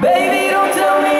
Baby, don't tell me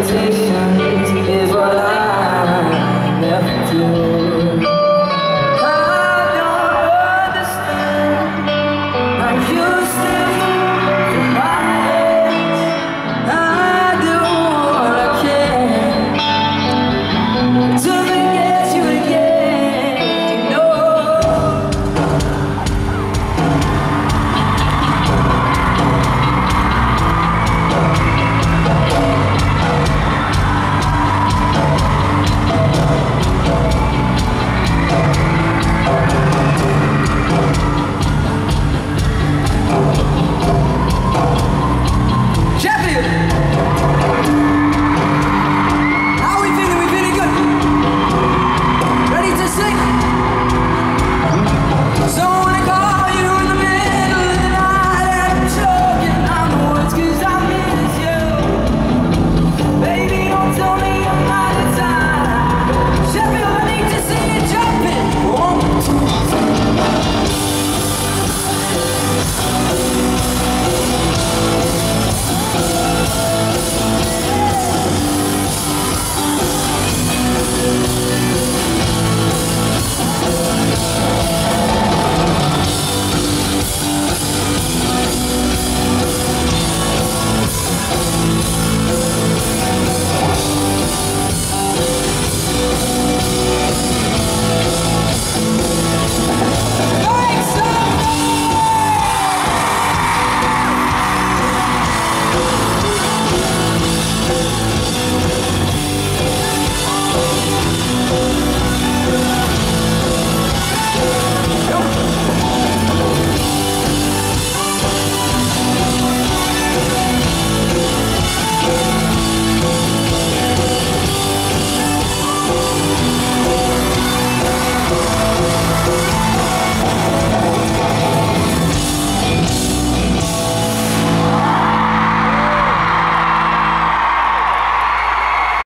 Thank you.